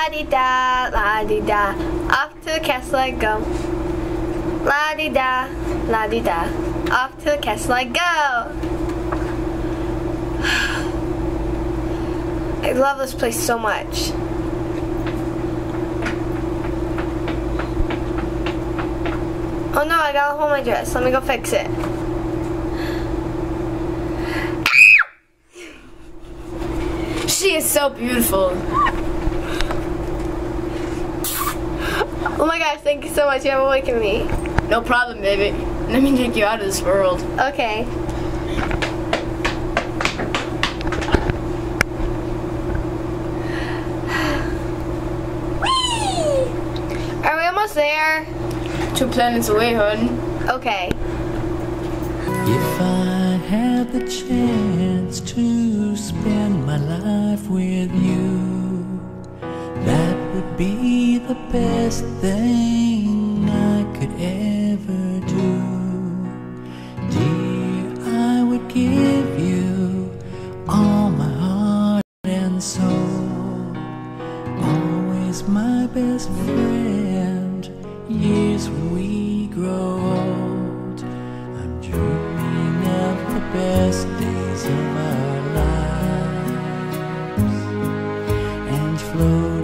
La di da, la di da, off to the castle I go. La di da, la di da, off to the castle I go. I love this place so much. Oh no, I gotta hold my dress. Let me go fix it. She is so beautiful. Oh my gosh, thank you so much. You have awakened me. No problem, baby. Let me take you out of this world. Okay. Whee! Are we almost there? Two planets away, hon. Okay. If I had the chance to spend my life with you, that would be the best thing I could ever do. Dear, I would give you all my heart and soul. Always my best friend, years when we grow old. I'm dreaming of the best days of our lives and floating